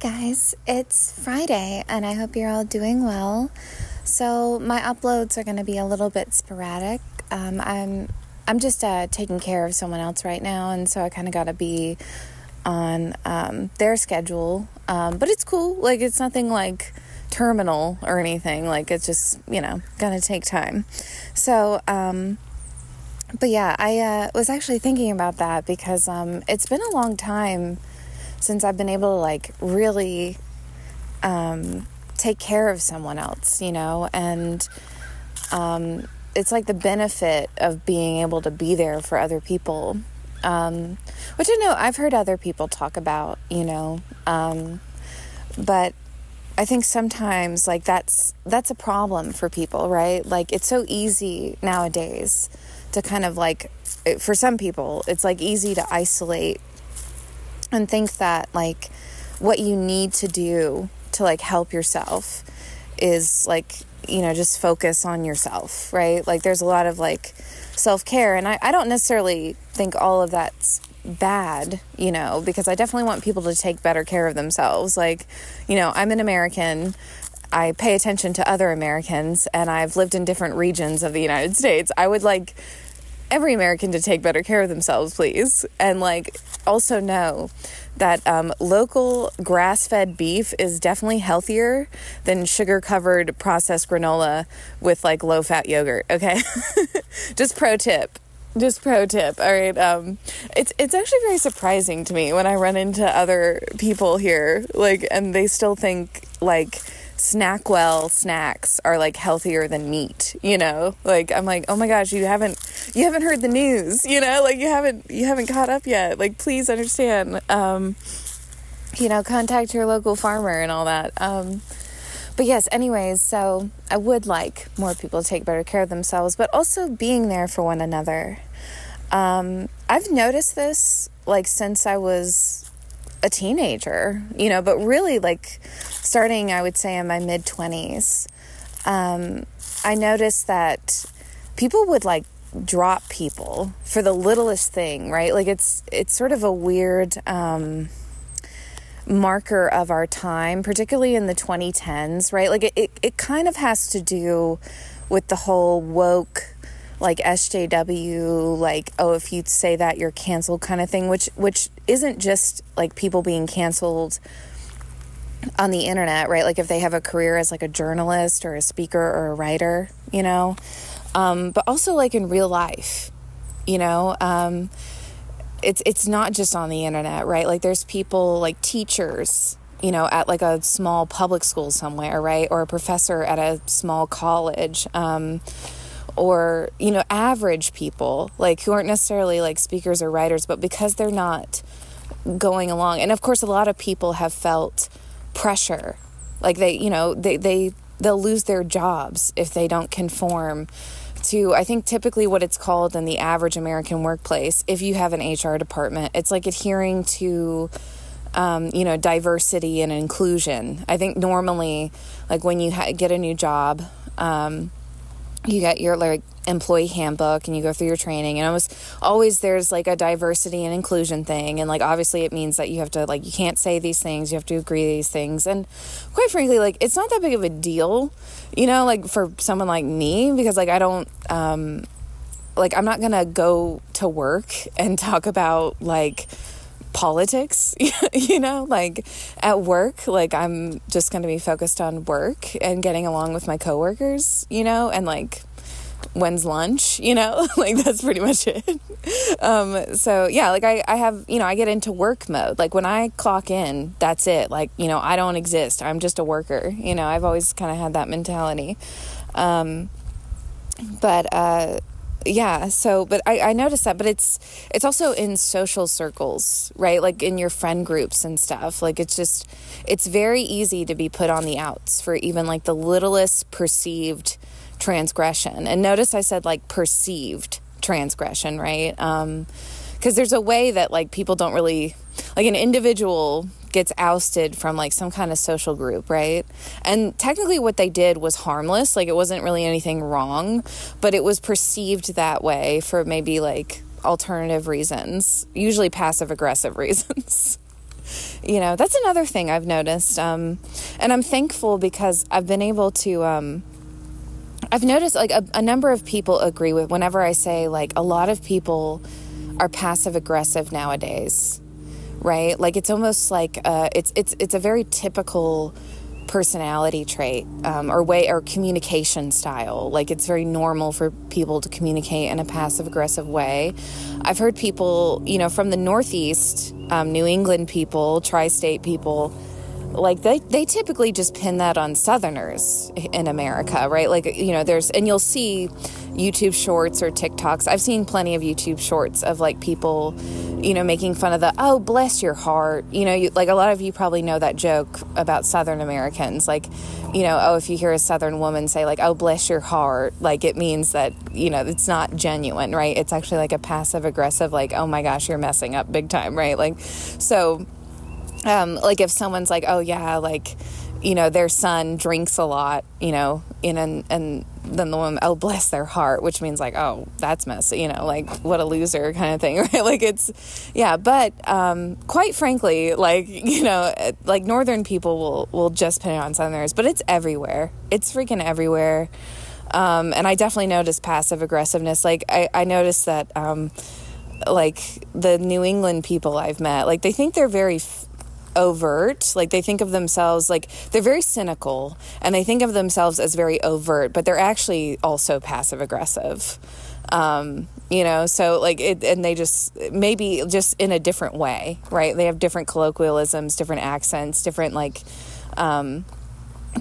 guys, it's Friday and I hope you're all doing well. So, my uploads are going to be a little bit sporadic. Um, I'm I'm just uh, taking care of someone else right now, and so I kind of got to be on um, their schedule. Um, but it's cool. Like, it's nothing like terminal or anything. Like, it's just, you know, going to take time. So, um, but yeah, I uh, was actually thinking about that because um, it's been a long time since I've been able to like really um, take care of someone else, you know, and um, it's like the benefit of being able to be there for other people, um, which I know I've heard other people talk about, you know, um, but I think sometimes like that's that's a problem for people, right? Like it's so easy nowadays to kind of like for some people it's like easy to isolate and think that like what you need to do to like help yourself is like you know just focus on yourself right? Like there's a lot of like self-care and I, I don't necessarily think all of that's bad you know because i definitely want people to take better care of themselves. Like you know i'm an american. I pay attention to other Americans and I've lived in different regions of the United States. I would like every American to take better care of themselves, please. And like also know that um, local grass fed beef is definitely healthier than sugar covered processed granola with like low fat yogurt. Okay. Just pro tip. Just pro tip. All right. Um, it's it's actually very surprising to me when I run into other people here, like, and they still think like Snackwell snacks are like healthier than meat, you know? Like I'm like, "Oh my gosh, you haven't you haven't heard the news, you know? Like you haven't you haven't caught up yet. Like please understand um you know, contact your local farmer and all that. Um but yes, anyways, so I would like more people to take better care of themselves, but also being there for one another. Um, I've noticed this like since I was a teenager, you know, but really like starting, I would say, in my mid 20s, um, I noticed that people would like drop people for the littlest thing, right? Like it's it's sort of a weird um, marker of our time, particularly in the 2010s, right? Like it, it, it kind of has to do with the whole woke like SJW, like oh, if you say that you're canceled kind of thing, which which isn't just like people being canceled on the internet, right? Like if they have a career as like a journalist or a speaker or a writer, you know, um, but also like in real life, you know. Um, it's it's not just on the internet, right? Like there's people like teachers, you know, at like a small public school somewhere, right, or a professor at a small college. Um, or you know average people like who aren't necessarily like speakers or writers but because they're not going along and of course a lot of people have felt pressure like they you know they they they'll lose their jobs if they don't conform to I think typically what it's called in the average American workplace if you have an HR department it's like adhering to um, you know diversity and inclusion. I think normally like when you ha- get a new job um, you get your like employee handbook and you go through your training. And was always there's like a diversity and inclusion thing. And like obviously it means that you have to like you can't say these things you have to agree these things. And quite frankly like it's not that big of a deal you know like for someone like me because like i don't um like i'm not gonna go to work and talk about like politics, you know, like at work, like I'm just going to be focused on work and getting along with my coworkers, you know, and like when's lunch, you know, like that's pretty much it. Um, so yeah, like I, I have, you know, I get into work mode. Like when I clock in, that's it. Like, you know, I don't exist. I'm just a worker. You know, I've always kind of had that mentality. Um, but, uh, yeah so but I, I noticed that but it's it's also in social circles right like in your friend groups and stuff like it's just it's very easy to be put on the outs for even like the littlest perceived transgression and notice i said like perceived transgression right um because there's a way that like people don't really like an individual gets ousted from like some kind of social group, right? And technically, what they did was harmless. Like, it wasn't really anything wrong, but it was perceived that way for maybe like alternative reasons, usually passive aggressive reasons. you know, that's another thing I've noticed. Um, and I'm thankful because I've been able to. Um, I've noticed like a, a number of people agree with whenever I say like a lot of people are passive aggressive nowadays, right? Like it's almost like uh, it's it's it's a very typical personality trait um, or way or communication style. Like it's very normal for people to communicate in a passive aggressive way. I've heard people, you know, from the Northeast, um, New England people, tri state people, like they, they typically just pin that on Southerners in America, right? Like, you know, there's, and you'll see YouTube shorts or TikToks. I've seen plenty of YouTube shorts of like people, you know, making fun of the, oh, bless your heart. You know, you, like a lot of you probably know that joke about Southern Americans. Like, you know, oh, if you hear a Southern woman say, like, oh, bless your heart, like it means that, you know, it's not genuine, right? It's actually like a passive aggressive, like, oh my gosh, you're messing up big time, right? Like, so, um, like if someone's like, oh yeah, like, you know, their son drinks a lot, you know, in an, and then the woman, oh bless their heart, which means like, oh, that's messy, you know, like what a loser kind of thing, right? Like it's, yeah, but um, quite frankly, like you know, like northern people will will just put it on southerners, but it's everywhere. It's freaking everywhere. Um, and I definitely noticed passive aggressiveness. Like I, I noticed that, um, like the New England people I've met, like they think they're very overt. Like they think of themselves like they're very cynical and they think of themselves as very overt, but they're actually also passive aggressive. Um, you know, so like it, and they just maybe just in a different way, right? They have different colloquialisms, different accents, different like um,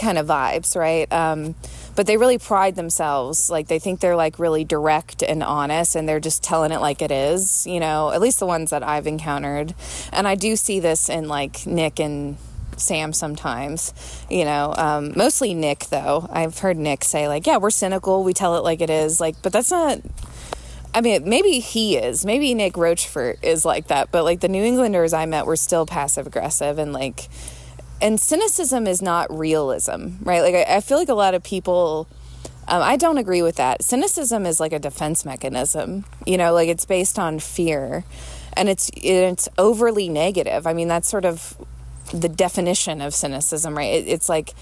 kind of vibes, right? Um, but they really pride themselves. Like they think they're like really direct and honest and they're just telling it like it is you know at least the ones that i've encountered. And i do see this in like nick and sam sometimes you know um, mostly nick though. I've heard nick say like yeah we're cynical. We tell it like it is. Like but that's not I mean, maybe he is. Maybe Nick Rochefort is like that. But like the New Englanders I met were still passive aggressive and like and cynicism is not realism, right? Like, I, I feel like a lot of people, um, I don't agree with that. Cynicism is like a defense mechanism, you know, like it's based on fear and it's, it's overly negative. I mean, that's sort of the definition of cynicism, right? It, it's like,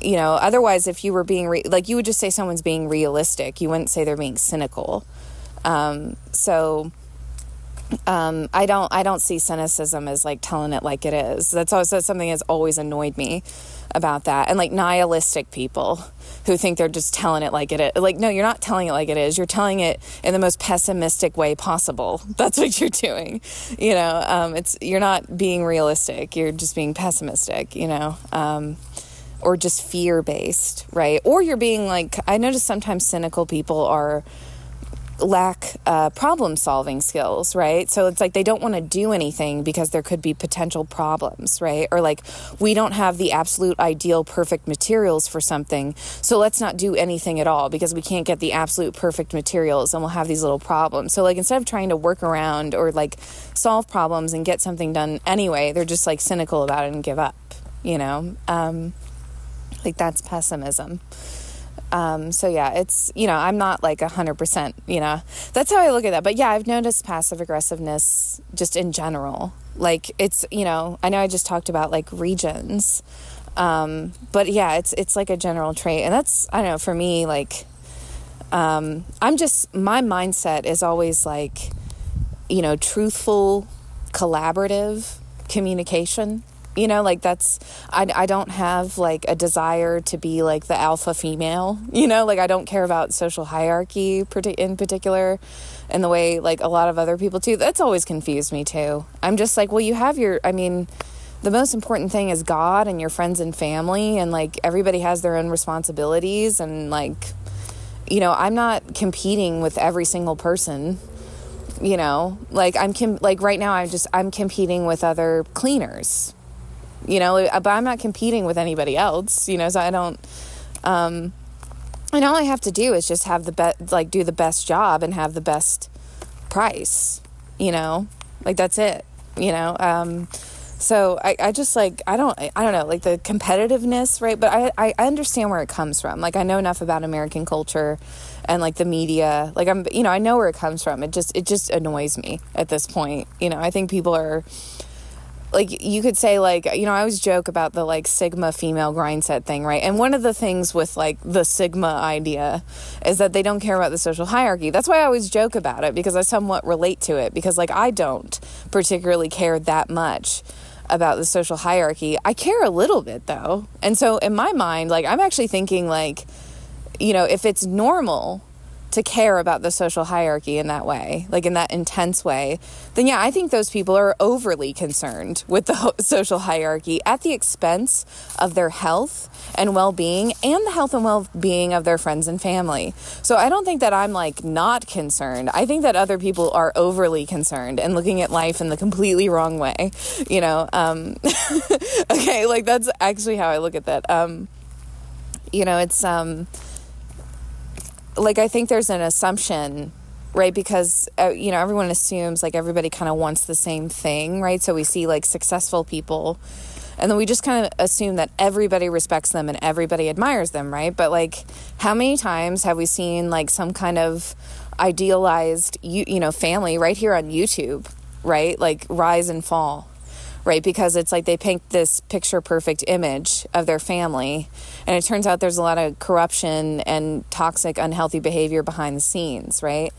you know, otherwise, if you were being re- like, you would just say someone's being realistic, you wouldn't say they're being cynical. Um, so, um, I don't I don't see cynicism as like telling it like it is. That's also something that's always annoyed me about that. And like nihilistic people who think they're just telling it like it is. Like no, you're not telling it like it is. You're telling it in the most pessimistic way possible. That's what you're doing. You know, um, it's you're not being realistic. You're just being pessimistic. You know. Um, or just fear based, right? Or you're being like, I notice sometimes cynical people are lack uh, problem solving skills, right? So it's like they don't want to do anything because there could be potential problems, right? Or like we don't have the absolute ideal perfect materials for something, so let's not do anything at all because we can't get the absolute perfect materials and we'll have these little problems. So like instead of trying to work around or like solve problems and get something done anyway, they're just like cynical about it and give up, you know? Um, like that's pessimism. Um, so yeah, it's you know I'm not like a hundred percent. You know that's how I look at that. But yeah, I've noticed passive aggressiveness just in general. Like it's you know I know I just talked about like regions, um, but yeah, it's it's like a general trait, and that's I don't know for me like um, I'm just my mindset is always like you know truthful, collaborative communication you know like that's I, I don't have like a desire to be like the alpha female you know? Like i don't care about social hierarchy in particular in the way like a lot of other people do. That's always confused me too. I'm just like well you have your i mean the most important thing is god and your friends and family and like everybody has their own responsibilities and like you know i'm not competing with every single person you know? Like i'm com- like right now i'm just i'm competing with other cleaners you know, but I'm not competing with anybody else, you know, so I don't, um, and all I have to do is just have the best, like do the best job and have the best price, you know, like that's it, you know, um, so I, I just like I don't I don't know like the competitiveness right? But I, I understand where it comes from. Like I know enough about American culture and like the media. Like I'm you know I know where it comes from. It just it just annoys me at this point you know? I think people are like you could say like you know i always joke about the like sigma female grind set thing right? And one of the things with like the sigma idea is that they don't care about the social hierarchy. That's why i always joke about it because i somewhat relate to it because like i don't particularly care that much about the social hierarchy. I care a little bit though. And so in my mind like i'm actually thinking like you know if it's normal to care about the social hierarchy in that way, like in that intense way, then yeah, I think those people are overly concerned with the social hierarchy at the expense of their health and well being and the health and well being of their friends and family. So I don't think that I'm like not concerned. I think that other people are overly concerned and looking at life in the completely wrong way, you know? Um, okay, like that's actually how I look at that. Um, you know, it's, um, like I think there's an assumption right because uh, you know everyone assumes like everybody kind of wants the same thing right? So we see like successful people and then we just kind of assume that everybody respects them and everybody admires them right? But like how many times have we seen like some kind of idealized you you know family right here on YouTube right? Like rise and fall right? Because it's like they paint this picture perfect image of their family, and it turns out there's a lot of corruption and toxic, unhealthy behavior behind the scenes, right?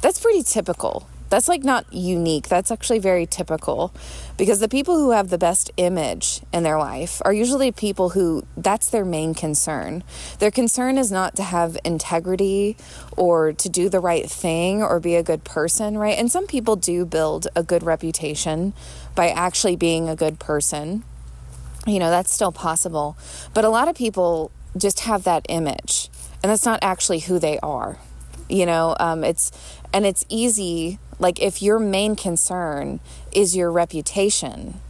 That's pretty typical that's like not unique. That's actually very typical because the people who have the best image in their life are usually people who that's their main concern. Their concern is not to have integrity or to do the right thing or be a good person, right? And some people do build a good reputation by actually being a good person. You know, that's still possible. But a lot of people just have that image, and that's not actually who they are. You know, um, it's and it's easy like, if your main concern is your reputation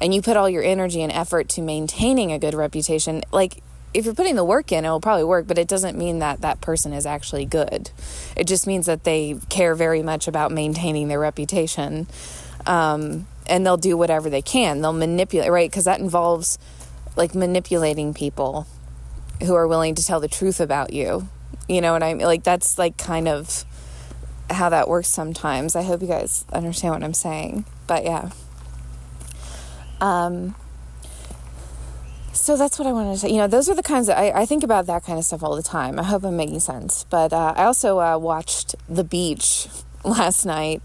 and you put all your energy and effort to maintaining a good reputation, like, if you're putting the work in, it will probably work, but it doesn't mean that that person is actually good. It just means that they care very much about maintaining their reputation. Um, and they'll do whatever they can. They'll manipulate, right? Because that involves like manipulating people who are willing to tell the truth about you. You know what I mean? Like, that's like kind of how that works sometimes. I hope you guys understand what I'm saying. But yeah. Um, so that's what I wanted to say. You know, those are the kinds of, I, I think about that kind of stuff all the time. I hope I'm making sense. But uh, I also uh, watched The Beach last night.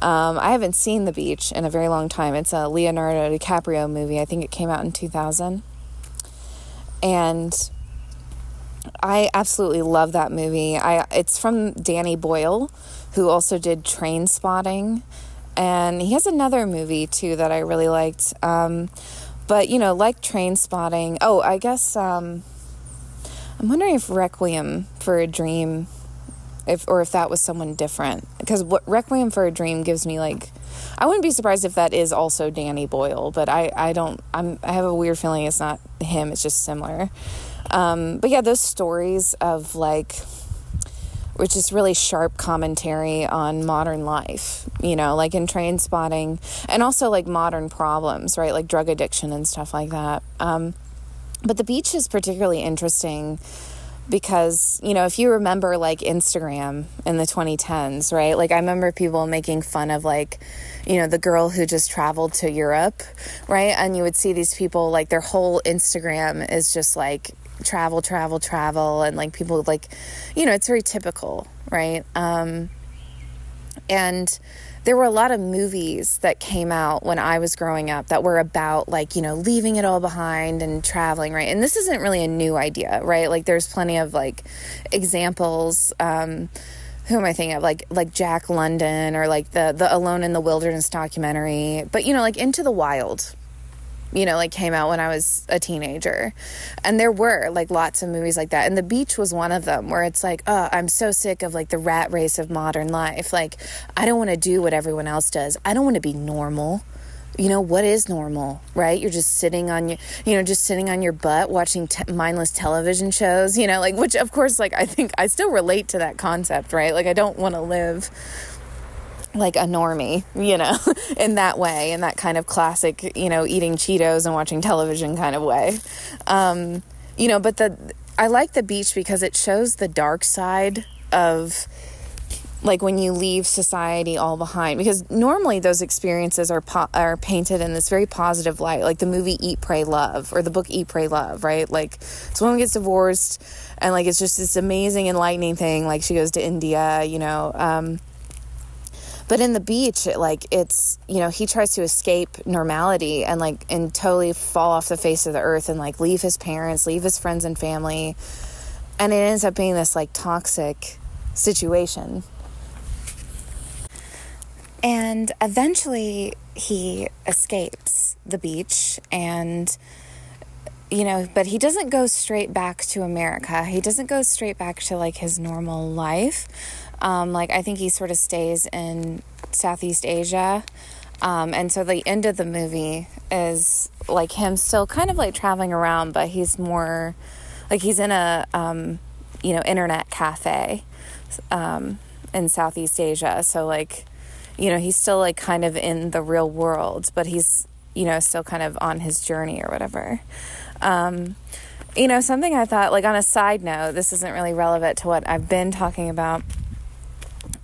Um, I haven't seen The Beach in a very long time. It's a Leonardo DiCaprio movie. I think it came out in 2000. And I absolutely love that movie. I it's from Danny Boyle, who also did Trainspotting. and he has another movie too that I really liked. Um, but you know, like Trainspotting, Oh, I guess um, I'm wondering if Requiem for a Dream, if or if that was someone different. Because what Requiem for a Dream gives me like, I wouldn't be surprised if that is also Danny Boyle, but I I don't I'm I have a weird feeling it's not him. It's just similar. Um, but yeah, those stories of like, which is really sharp commentary on modern life, you know, like in trainspotting and also like modern problems, right? Like drug addiction and stuff like that. Um, but the beach is particularly interesting because you know if you remember like instagram in the 2010s right like i remember people making fun of like you know the girl who just traveled to europe right and you would see these people like their whole instagram is just like travel, travel, travel, and like people like, you know, it's very typical, right? Um, and there were a lot of movies that came out when I was growing up that were about like, you know, leaving it all behind and traveling, right? And this isn't really a new idea, right? Like there's plenty of like examples um who am I thinking of? Like like Jack London or like the the Alone in the Wilderness documentary. But you know, like Into the Wild, you know, like came out when I was a teenager. And there were like lots of movies like that. And The Beach was one of them where it's like, oh, I'm so sick of like the rat race of modern life. Like, I don't want to do what everyone else does. I don't want to be normal. You know, what is normal, right? You're just sitting on your, you know, just sitting on your butt watching te- mindless television shows, you know, like, which of course, like, I think I still relate to that concept, right? Like, I don't want to live like a normie, you know, in that way, in that kind of classic, you know, eating Cheetos and watching television kind of way. Um, you know, but the I like the beach because it shows the dark side of like when you leave society all behind because normally those experiences are po- are painted in this very positive light like the movie eat pray love or the book eat pray love right like this woman gets divorced and like it's just this amazing enlightening thing like she goes to india you know um, but in the beach it, like it's you know he tries to escape normality and like and totally fall off the face of the earth and like leave his parents leave his friends and family and it ends up being this like toxic situation and eventually he escapes the beach and you know, but he doesn't go straight back to America. He doesn't go straight back to like his normal life. Um, like I think he sort of stays in Southeast Asia. Um, and so the end of the movie is like him still kind of like traveling around, but he's more like he's in a um, you know internet cafe um, in Southeast Asia. So like you know he's still like kind of in the real world, but he's you know still kind of on his journey or whatever. Um, you know something I thought like on a side note, this isn't really relevant to what I've been talking about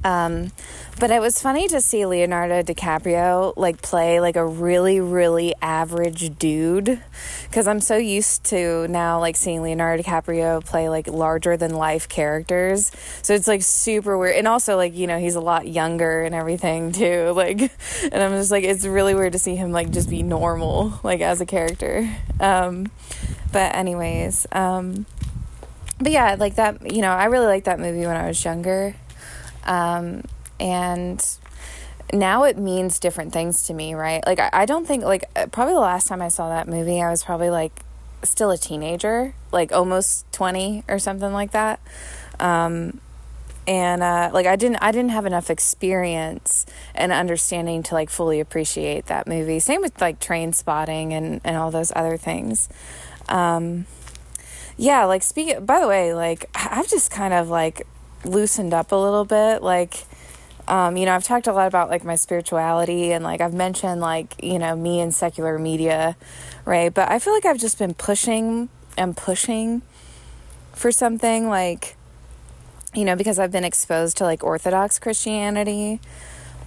um, but it was funny to see Leonardo DiCaprio like play like a really, really average dude. Because I'm so used to now like seeing Leonardo DiCaprio play like larger than life characters. So it's like super weird. And also, like, you know, he's a lot younger and everything too. Like, and I'm just like, it's really weird to see him like just be normal, like as a character. Um, but, anyways, um, but yeah, like that, you know, I really liked that movie when I was younger. Um, and now it means different things to me, right? Like, I, I don't think, like, uh, probably the last time I saw that movie, I was probably like still a teenager, like almost 20 or something like that. Um, and uh, like I didn't I didn't have enough experience and understanding to like fully appreciate that movie. Same with like Trainspotting and and all those other things. Um, yeah, like speaking. By the way, like I've just kind of like loosened up a little bit. Like, um, you know, I've talked a lot about like my spirituality and like I've mentioned like, you know, me and secular media, right? But I feel like I've just been pushing and pushing for something like, you know, because I've been exposed to like Orthodox Christianity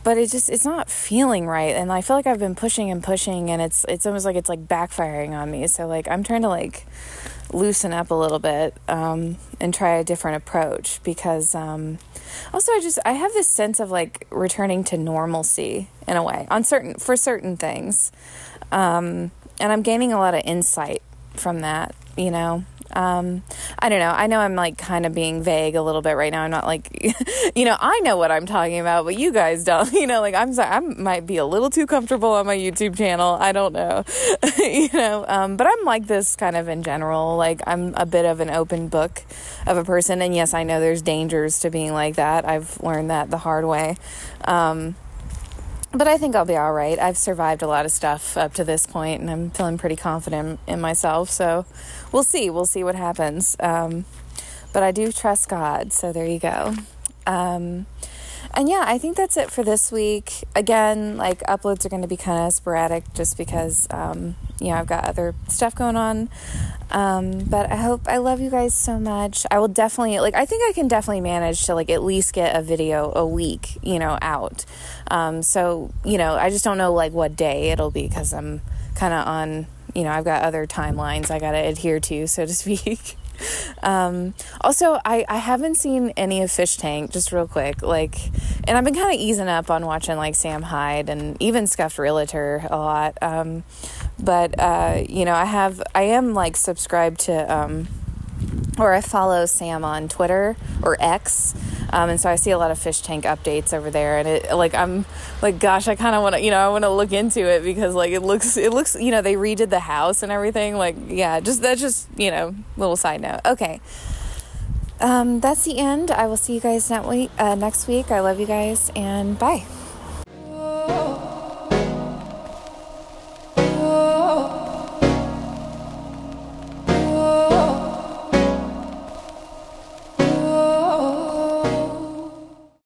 but it just it's not feeling right and i feel like i've been pushing and pushing and it's it's almost like it's like backfiring on me so like i'm trying to like loosen up a little bit um, and try a different approach because um, also i just i have this sense of like returning to normalcy in a way on certain for certain things um, and i'm gaining a lot of insight from that you know um, I don't know. I know I'm like kind of being vague a little bit right now. I'm not like, you know, I know what I'm talking about, but you guys don't. You know, like I'm sorry, I might be a little too comfortable on my YouTube channel. I don't know, you know. Um, but I'm like this kind of in general. Like I'm a bit of an open book of a person, and yes, I know there's dangers to being like that. I've learned that the hard way. Um, but I think I'll be all right. I've survived a lot of stuff up to this point, and I'm feeling pretty confident in myself. So we'll see. We'll see what happens. Um, but I do trust God. So there you go. Um, and yeah, I think that's it for this week. Again, like uploads are going to be kind of sporadic just because, um, you know, I've got other stuff going on. Um, but I hope I love you guys so much. I will definitely, like, I think I can definitely manage to, like, at least get a video a week, you know, out. Um, so, you know, I just don't know, like, what day it'll be because I'm kind of on, you know, I've got other timelines I got to adhere to, so to speak. Um, also, I, I haven't seen any of Fish Tank, just real quick. Like, and I've been kind of easing up on watching like Sam Hyde and even Scuffed Realtor a lot. Um, but, uh, you know, I have, I am like subscribed to, um, or I follow Sam on Twitter or X. Um, and so I see a lot of fish tank updates over there, and it like I'm like, gosh, I kind of want to, you know, I want to look into it because like it looks, it looks, you know, they redid the house and everything. Like, yeah, just that's just you know, little side note. Okay, um, that's the end. I will see you guys next week. Uh, next week. I love you guys, and bye.